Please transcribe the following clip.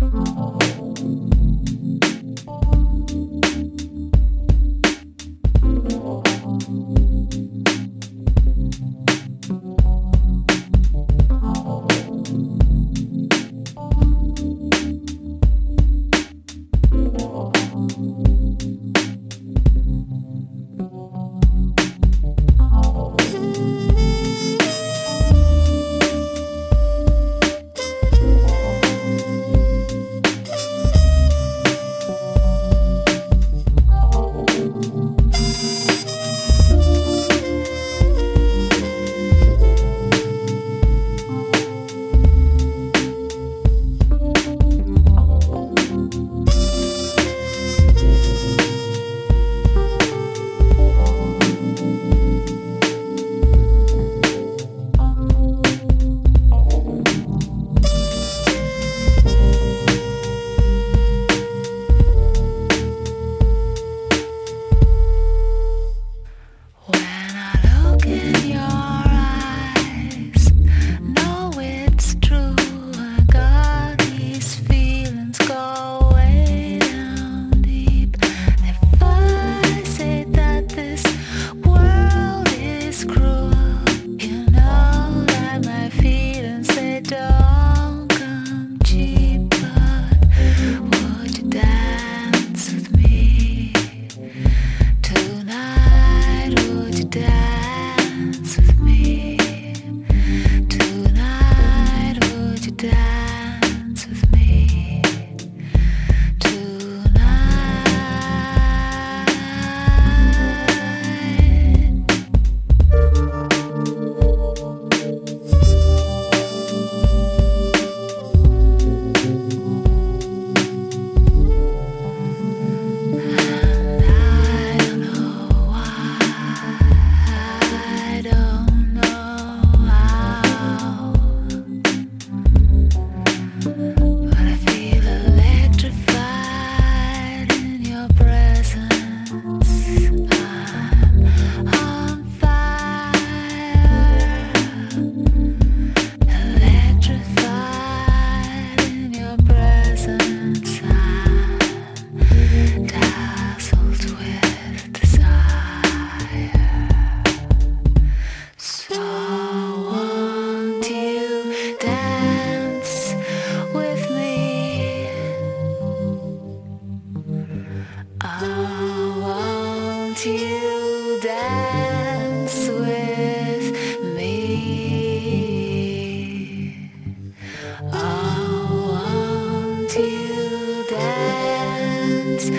dance die. I want you dance with me. I want you dance.